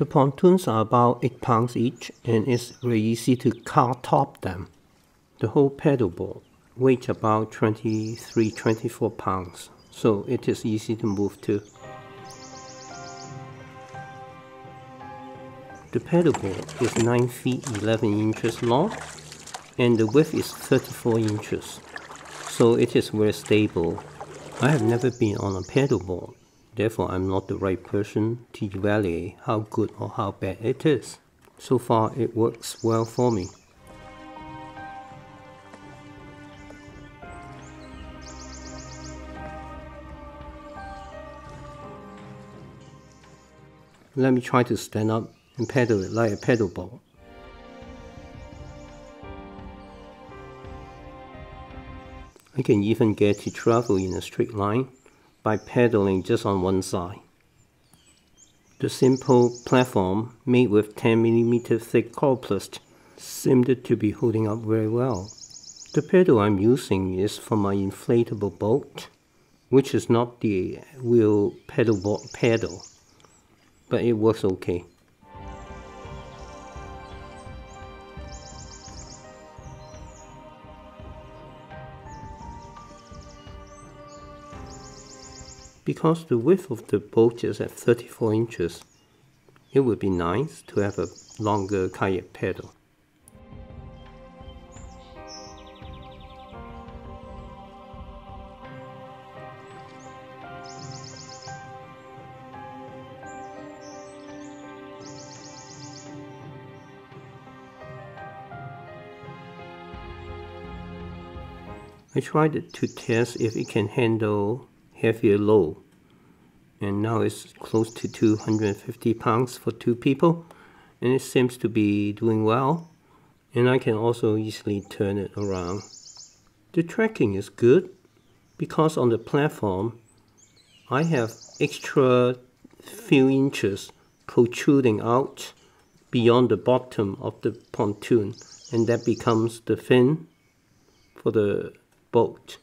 The pontoons are about 8 pounds each and it's very easy to car top them. The whole paddleboard weighs about 23-24 pounds, so it is easy to move too. The paddleboard is 9 feet 11 inches long and the width is 34 inches, so it is very stable. I have never been on a paddleboard, therefore I'm not the right person to evaluate how good or how bad it is. So far it works well for me. Let me try to stand up and pedal it like a pedal board. I can even get to travel in a straight line by pedaling just on one side. The simple platform made with 10mm thick Coroplast seemed to be holding up very well. The pedal I'm using is for my inflatable boat, which is not the wheel pedal pedal, but it works okay. Because the width of the boat is at 34 inches, it would be nice to have a longer kayak pedal. I tried to test if it can handle heavier load and now it's close to 250 pounds for two people and it seems to be doing well and I can also easily turn it around. The tracking is good because on the platform I have extra few inches protruding out beyond the bottom of the pontoon and that becomes the fin for the boat.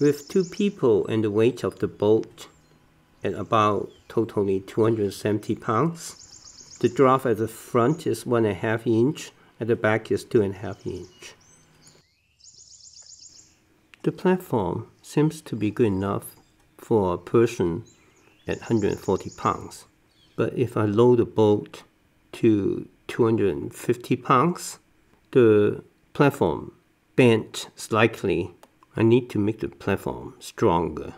With two people and the weight of the boat at about totally 270 pounds, the draft at the front is one and a half inch, at the back is two and a half inch. The platform seems to be good enough for a person at 140 pounds. But if I load the boat to 250 pounds, the platform bent slightly I need to make the platform stronger.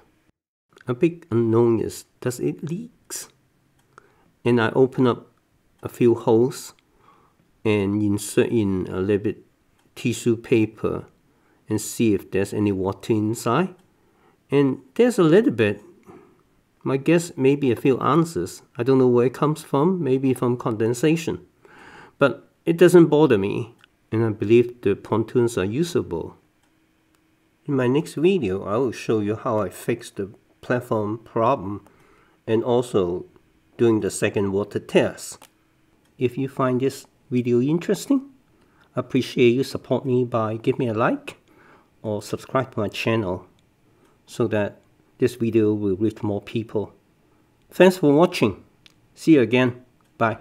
A big unknown is does it leaks? And I open up a few holes and insert in a little bit tissue paper and see if there's any water inside. And there's a little bit. My guess maybe a few ounces. I don't know where it comes from, maybe from condensation. But it doesn't bother me, and I believe the pontoons are usable. In my next video, I will show you how I fixed the platform problem and also doing the second water test. If you find this video interesting, I appreciate you support me by give me a like or subscribe to my channel so that this video will reach more people. Thanks for watching. See you again. Bye.